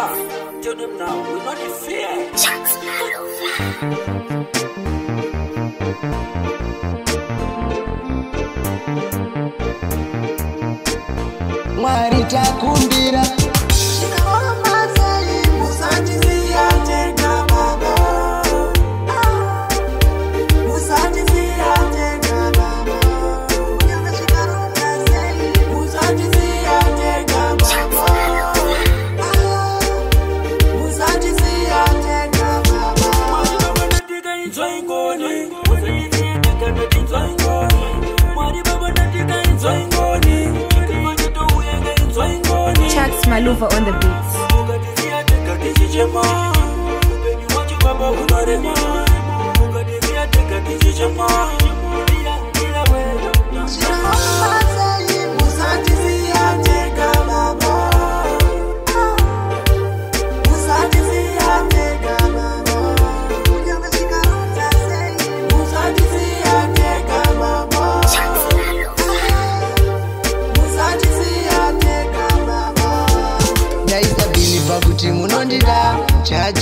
enough. Tell them now, we're not in fear. Jackson, I love you. chats maluva on the beats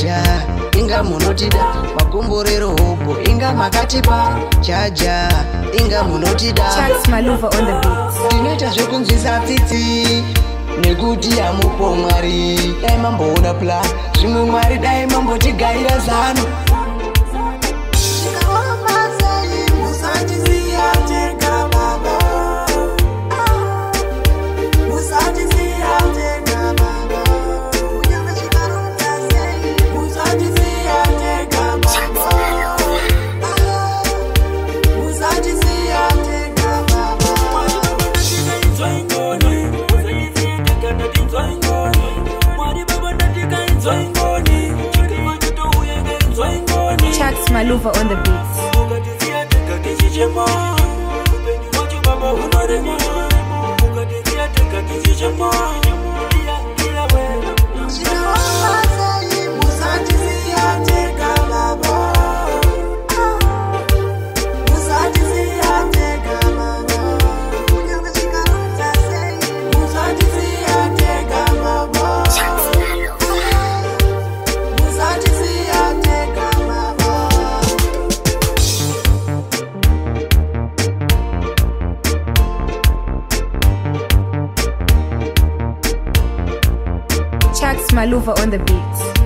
jaja inga munotida magumbo rerohogo inga makatipa jaja inga munotidandinoita zvekunzwisa tsitsi nekuti yamupo mwari dai mamboona pla zvimwe mwari dai mambotigaira zano Maluva on the beats. Maluva on the beats.